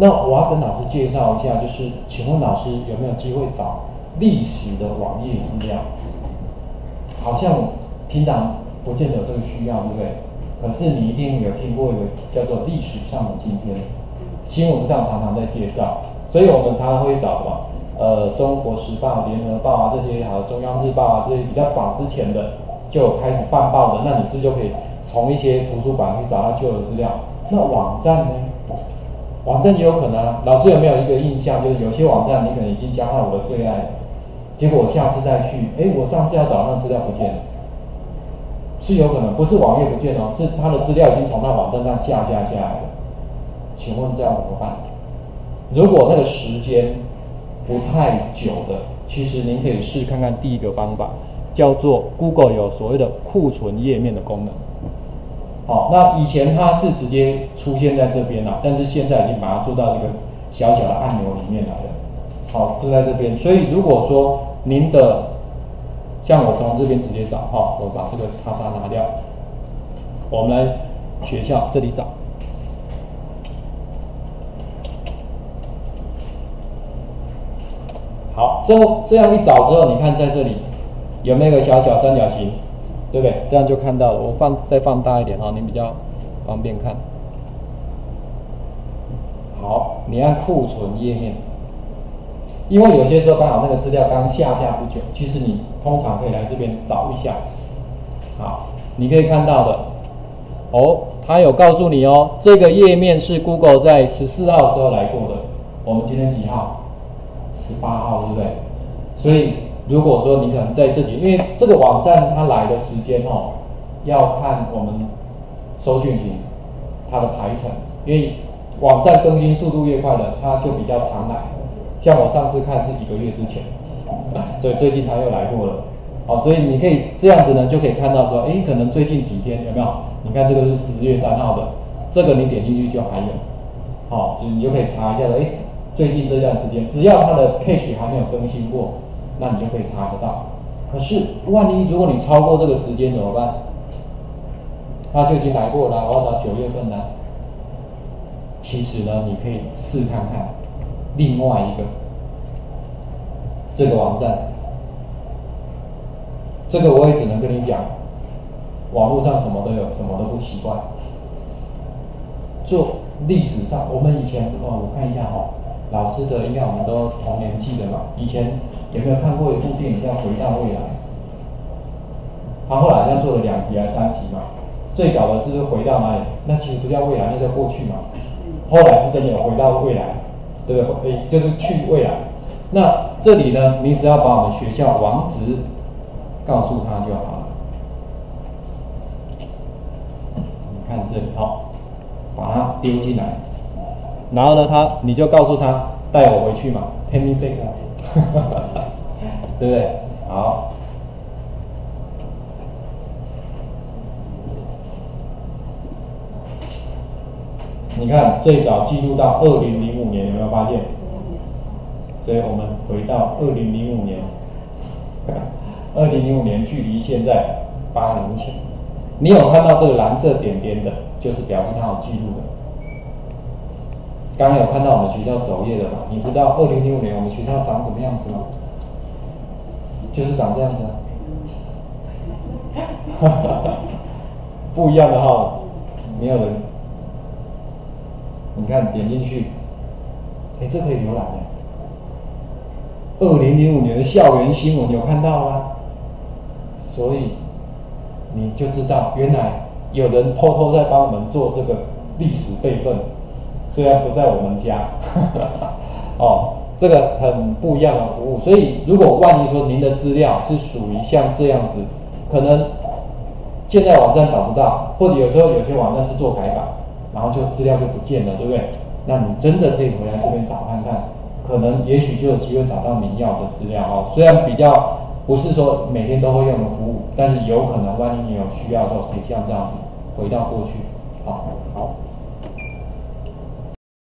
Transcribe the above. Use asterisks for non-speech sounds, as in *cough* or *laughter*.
那我要跟老师介绍一下，就是请问老师有没有机会找历史的网页资料？好像平常不见得有这个需要，对不对？可是你一定有听过一个叫做历史上的今天，新闻上常常在介绍，所以我们常常会找什么？呃，中国时报、联合报啊这些，还有中央日报啊这些比较早之前的就开始办报的，那你是就可以从一些图书馆去找到旧的资料。那网站呢？网站也有可能啊。老师有没有一个印象，就是有些网站你可能已经加到我的最爱，结果我下次再去，哎，我上次要找那资料不见了，是有可能，不是网页不见哦，是他的资料已经从那网站上下架下来了。请问这样怎么办？如果那个时间。不太久的，其实您可以试看看第一个方法，叫做 Google 有所谓的库存页面的功能。好，那以前它是直接出现在这边了，但是现在已经把它做到一个小小的按钮里面来了。好，就在这边。所以如果说您的，像我从这边直接找，哈，我把这个叉叉拿掉，我们来学校这里找。好，之后这样一找之后，你看在这里有没有个小小三角形，对不对？这样就看到了。我放再放大一点哈，你比较方便看。好，你按库存页面，因为有些时候刚好那个资料刚下架不久，其实你通常可以来这边找一下。好，你可以看到的，哦，它有告诉你哦，这个页面是 Google 在十四号时候来过的。我们今天几号？十八号，对不对？所以如果说你可能在这里，因为这个网站它来的时间哦，要看我们搜讯群它的排程，因为网站更新速度越快的，它就比较常来。像我上次看是几个月之前，所以最近它又来过了。好，所以你可以这样子呢，就可以看到说，哎，可能最近几天有没有？你看这个是十月三号的，这个你点进去就还有，好，就你就可以查一下了，哎。最近这段时间，只要它的 cache 还没有更新过，那你就可以查得到。可是，万一如果你超过这个时间怎么办？它就已经来过了，我要找九月份呢。其实呢，你可以试看看另外一个这个网站。这个我也只能跟你讲，网络上什么都有，什么都不奇怪。做历史上，我们以前哦，我看一下哈。老师的应该我们都童年记得嘛，以前有没有看过一部电影叫《回到未来》？他后来好像做了两集还是三集嘛？最早的是回到哪里？那其实不叫未来，那叫过去嘛。后来是真的有回到未来，对不对？就是去未来。那这里呢，你只要把我们学校网址告诉他就好了。你看这里，好，把它丢进来。然后呢，他你就告诉他带我回去嘛，take me back，*laughs* 对不对？好，你看最早记录到二零零五年，有没有发现？所以我们回到二零零五年，*laughs* 二零零五年距离现在八年前，你有看到这个蓝色点点的，就是表示它有记录的。刚有看到我们学校首页的嘛？你知道二零零五年我们学校长什么样子吗？就是长这样子。哈 *laughs* 哈不一样的哈，没有人。你看点进去，哎，这可以浏览的。二零零五年的校园新闻有看到吗？所以你就知道，原来有人偷偷在帮我们做这个历史备份。虽然不在我们家，*laughs* 哦，这个很不一样的服务。所以，如果万一说您的资料是属于像这样子，可能现在网站找不到，或者有时候有些网站是做改版，然后就资料就不见了，对不对？那你真的可以回来这边找看看，可能也许就有机会找到您要的资料哦。虽然比较不是说每天都会用的服务，但是有可能万一你有需要的时候，可以像这样子回到过去。好，好。